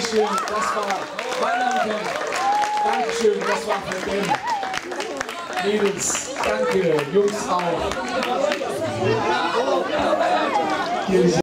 Dankeschön, das war, meine Damen und Herren, Dankeschön, das war für den Mädels, danke, Jungs auch. Hier